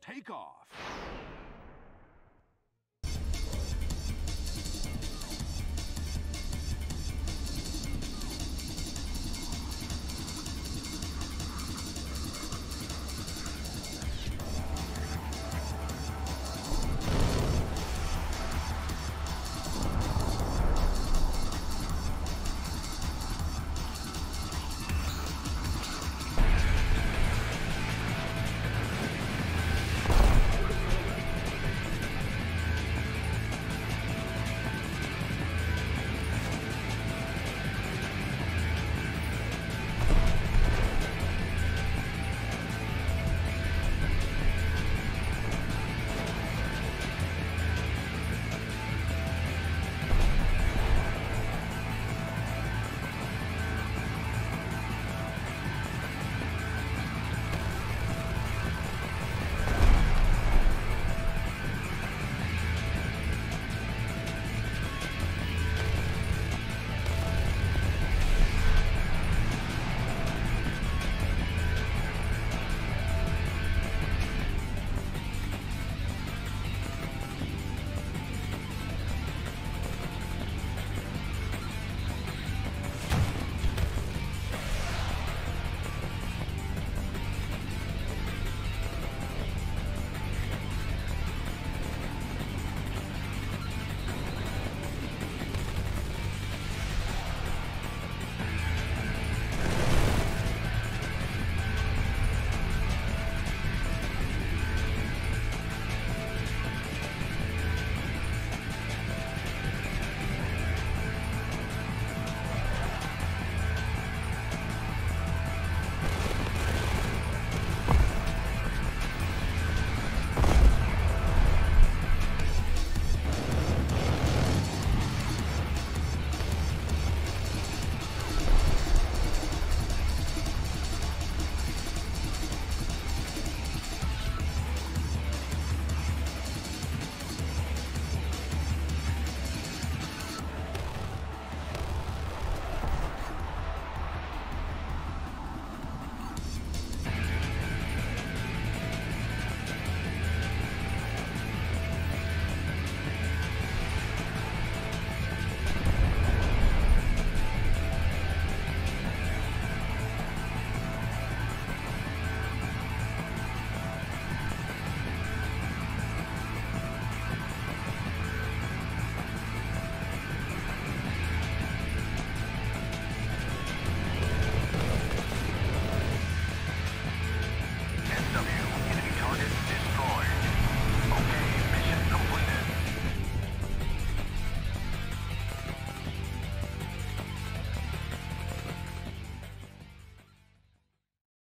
Take off.